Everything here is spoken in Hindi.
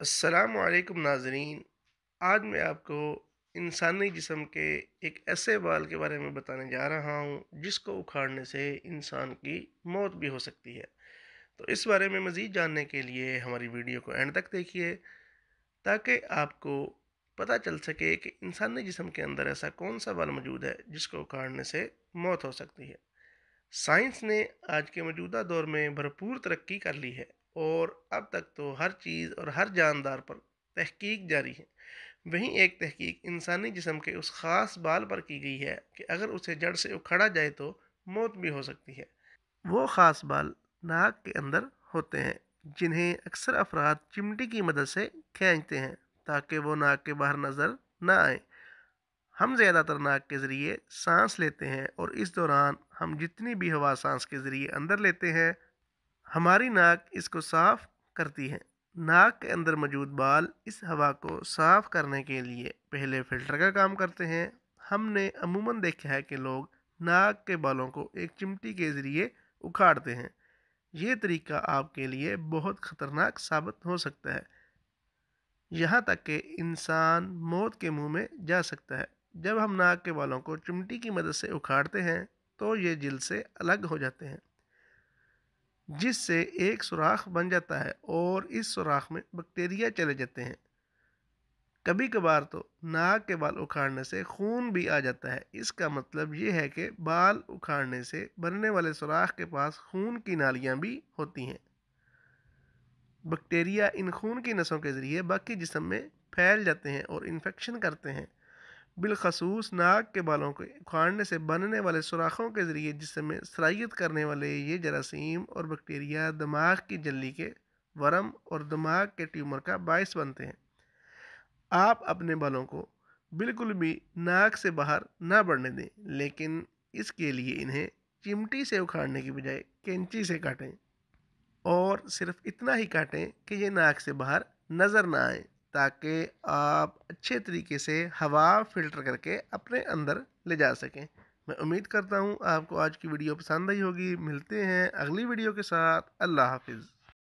असलकुम नाजरीन। आज मैं आपको इंसानी जिसम के एक ऐसे बाल के बारे में बताने जा रहा हूँ, जिसको उखाड़ने से इंसान की मौत भी हो सकती है। तो इस बारे में मज़ीद जानने के लिए हमारी वीडियो को एंड तक देखिए, ताकि आपको पता चल सके कि इंसानी जिसम के अंदर ऐसा कौन सा बाल मौजूद है, जिसको उखाड़ने से मौत हो सकती है। साइंस ने आज के मौजूदा दौर में भरपूर तरक्की कर ली है और अब तक तो हर चीज़ और हर जानदार पर तहकीक जारी है। वहीं एक तहकीक इंसानी जिसम के उस ख़ास बाल पर की गई है कि अगर उसे जड़ से उखड़ा जाए तो मौत भी हो सकती है। वो ख़ास बाल नाक के अंदर होते हैं, जिन्हें अक्सर अफराद चिमटी की मदद से खींचते हैं ताकि वो नाक के बाहर नज़र ना आए। हम ज़्यादातर नाक के ज़रिए सांस लेते हैं और इस दौरान हम जितनी भी हवा सांस के ज़रिए अंदर लेते हैं, हमारी नाक इसको साफ़ करती है। नाक के अंदर मौजूद बाल इस हवा को साफ़ करने के लिए पहले फ़िल्टर का काम करते हैं। हमने अमूमन देखा है कि लोग नाक के बालों को एक चिमटी के ज़रिए उखाड़ते हैं। ये तरीका आपके लिए बहुत ख़तरनाक साबित हो सकता है। यहाँ तक कि इंसान मौत के मुँह में जा सकता है। जब हम नाक के बालों को चिमटी की मदद से उखाड़ते हैं तो ये जिल से अलग हो जाते हैं, जिससे एक सुराख बन जाता है और इस सुराख में बैक्टीरिया चले जाते हैं। कभी कभार तो नाक के बाल उखाड़ने से खून भी आ जाता है। इसका मतलब ये है कि बाल उखाड़ने से बनने वाले सुराख के पास खून की नालियाँ भी होती हैं। बैक्टीरिया इन खून की नसों के ज़रिए बाकी जिसम में फैल जाते हैं और इन्फेक्शन करते हैं। बिलखसूस नाक के बालों को उखाड़ने से बनने वाले सुराखों के ज़रिए जिसमें सराइत करने वाले ये जरासीम और बैक्टीरिया दिमाग की जल्दी के वरम और दिमाग के ट्यूमर का बायस बनते हैं। आप अपने बालों को बिल्कुल भी नाक से बाहर ना बढ़ने दें, लेकिन इसके लिए इन्हें चिमटी से उखाड़ने की बजाय कैंची से काटें। और सिर्फ़ इतना ही काटें कि ये नाक से बाहर नज़र ना आए। ताकि आप अच्छे तरीके से हवा फ़िल्टर करके अपने अंदर ले जा सकें। मैं उम्मीद करता हूँ आपको आज की वीडियो पसंद आई होगी। मिलते हैं अगली वीडियो के साथ। अल्लाह हाफिज़।